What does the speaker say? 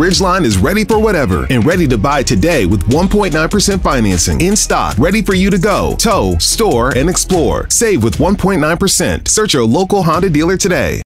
Ridgeline is ready for whatever and ready to buy today with 1.9% financing in stock, ready for you to go, tow, store, and explore. Save with 1.9%. Search your local Honda dealer today.